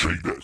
Shake that.